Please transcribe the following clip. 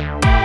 Bye.